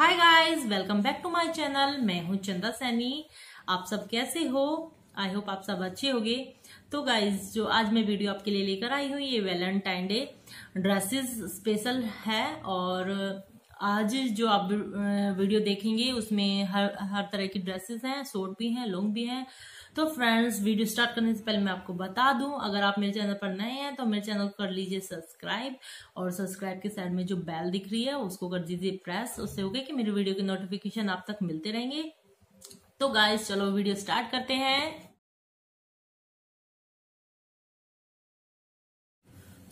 Hi guys welcome back to my channel मैं हूँ चंदा सैनी। आप सब कैसे हो? आई होप आप सब अच्छे होंगे। तो गाइस जो आज मैं वीडियो आपके लिए लेकर आई हूँ, ये वेलेंटाइन डे ड्रेसेस स्पेशल है और आज जो आप वीडियो देखेंगे, उसमें हर हर तरह की ड्रेसेस हैं शॉर्ट भी हैं लॉन्ग भी हैं। तो फ्रेंड्स वीडियो स्टार्ट करने से पहले मैं आपको बता दूँ, अगर आप मेरे चैनल पर नए हैं तो मेरे चैनल को कर लीजिए सब्सक्राइब और सब्सक्राइब के साइड में जो बेल दिख रही है, उसको कर दीजिए प्रेस उससे होगा कि मेरी वीडियो के नोटिफिकेशन आप तक मिलते रहेंगे। तो गाइस चलो वीडियो स्टार्ट करते हैं।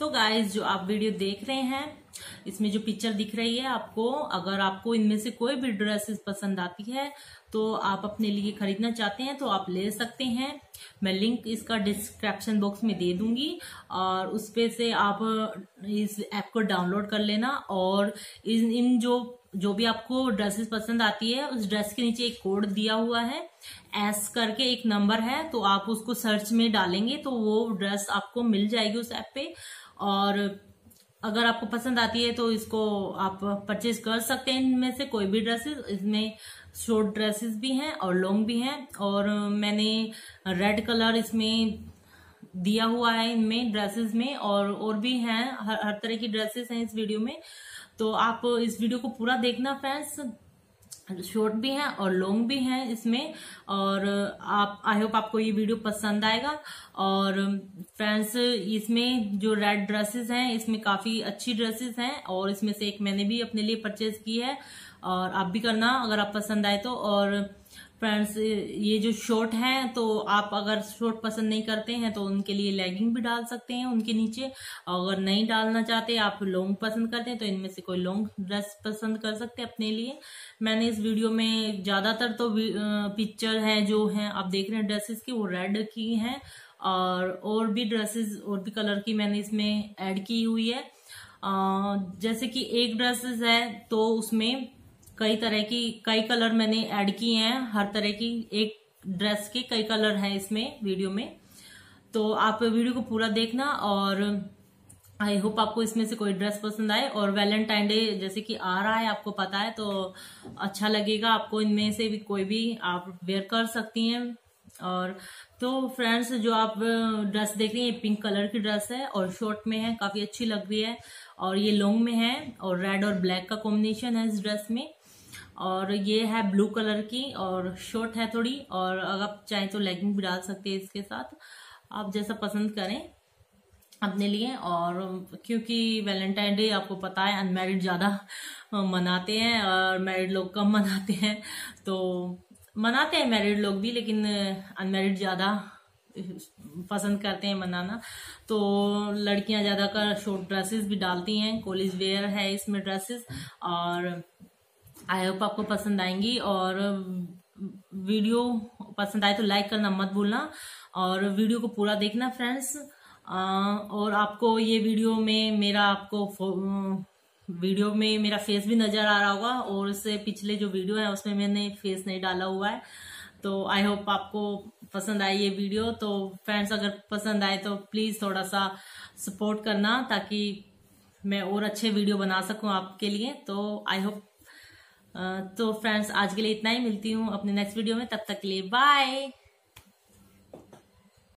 तो गाइस जो आप वीडियो देख रहे हैं इसमें जो पिक्चर दिख रही है आपको, अगर आपको इनमें से कोई भी ड्रेसेस पसंद आती है तो आप अपने लिए खरीदना चाहते हैं तो आप ले सकते हैं। मैं लिंक इसका डिस्क्रिप्शन बॉक्स में दे दूँगी, और उस पे से आप इस ऐप को डाउनलोड कर लेना, और इन इन जो जो भी आपको ड्रेसेस पसंद आती है, उस ड्रेस के नीचे एक कोड दिया हुआ है। एस करके एक नंबर है तो आप उसको सर्च में डालेंगे तो वो ड्रेस आपको मिल जाएगी उस ऐप पे, और अगर आपको पसंद आती है तो इसको आप परचेज कर सकते हैं इनमें से कोई भी ड्रेसेस इसमें शॉर्ट ड्रेसेस भी हैं और लॉन्ग भी हैं। और मैंने रेड कलर इसमें दिया हुआ है इनमें ड्रेसेस में और और भी हैं। हर, हर तरह की ड्रेसेस हैं इस वीडियो में। तो आप इस वीडियो को पूरा देखना फ्रेंड्स शॉर्ट भी हैं और लॉन्ग भी हैं इसमें। और, आप आई होप आपको ये वीडियो पसंद आएगा। और फ्रेंड्स इसमें जो रेड ड्रेसेस हैं, इसमें काफ़ी अच्छी ड्रेसेस हैं और इसमें से एक मैंने भी अपने लिए परचेज की है। और आप भी करना अगर आप पसंद आए तो। और फ्रेंड्स ये जो शॉर्ट हैं तो आप अगर शॉर्ट पसंद नहीं करते हैं तो उनके लिए लेगिंग भी डाल सकते हैं उनके नीचे। अगर नहीं डालना चाहते, आप लॉन्ग पसंद करते हैं तो इनमें से कोई लॉन्ग ड्रेस पसंद कर सकते हैं अपने लिए। मैंने इस वीडियो में ज़्यादातर तो पिक्चर है, जो है, आप देख रहे हैं ड्रेसेस की, वो रेड की हैं। और और भी ड्रेसेस और भी कलर की मैंने इसमें ऐड की हुई है। जैसे कि एक ड्रेसेस है तो उसमें कई तरह की, कई कलर मैंने ऐड किए हैं, हर तरह की, एक ड्रेस के कई कलर हैं इसमें वीडियो में। तो आप वीडियो को पूरा देखना और आई होप आपको इसमें से कोई ड्रेस पसंद आए और वैलेंटाइन डे जैसे कि आ रहा है, आपको पता है तो अच्छा लगेगा। आपको इनमें से भी कोई भी आप वेयर कर सकती हैं। और तो फ्रेंड्स जो आप ड्रेस देख रही हैं, ये पिंक कलर की ड्रेस है और शॉर्ट में है, काफ़ी अच्छी लग रही है। और ये लॉन्ग में है और रेड और ब्लैक का कॉम्बिनेशन है इस ड्रेस में। और ये है ब्लू कलर की और शॉर्ट है थोड़ी और अगर आप चाहें तो लेगिंग भी डाल सकते हैं इसके साथ। आप जैसा पसंद करें अपने लिए और क्योंकि वैलेंटाइन डे आपको पता है अनमेरिड ज़्यादा मनाते हैं और मैरिड लोग कम मनाते हैं। तो मनाते हैं मैरिड लोग भी लेकिन अनमेरिड ज़्यादा पसंद करते हैं मनाना। तो लड़कियाँ ज़्यादा कर शॉर्ट ड्रेसेस भी डालती हैं कॉलेज वेयर है इसमें ड्रेसेस और आई होप आपको पसंद आएँगी और वीडियो पसंद आए तो लाइक करना मत भूलना और वीडियो को पूरा देखना फ्रेंड्स। और आपको ये वीडियो में मेरा आपको वीडियो में मेरा फेस भी नज़र आ रहा होगा और उससे पिछले जो वीडियो है उसमें मैंने फेस नहीं डाला हुआ है। तो आई होप आपको पसंद आए ये वीडियो। तो फ्रेंड्स, अगर पसंद आए तो प्लीज़ थोड़ा सा सपोर्ट करना ताकि मैं और अच्छे वीडियो बना सकूँ आपके लिए। तो आई होप तो फ्रेंड्स, आज के लिए इतना ही मिलती हूँ अपने नेक्स्ट वीडियो में, तब तक के लिए बाय